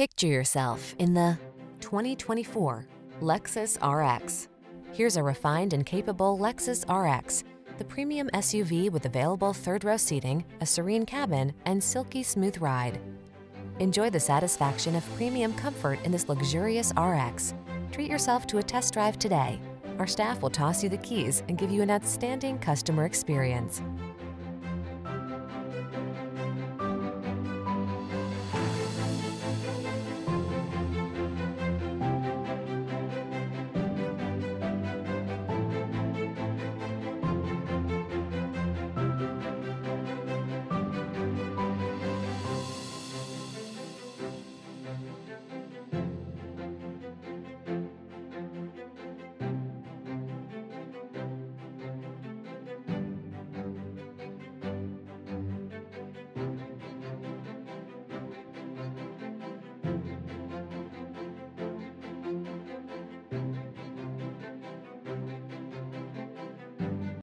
Picture yourself in the 2024 Lexus RX. Here's a refined and capable Lexus RX, the premium SUV with available third-row seating, a serene cabin, and silky smooth ride. Enjoy the satisfaction of premium comfort in this luxurious RX. Treat yourself to a test drive today. Our staff will toss you the keys and give you an outstanding customer experience.